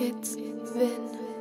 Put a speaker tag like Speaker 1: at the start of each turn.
Speaker 1: It's been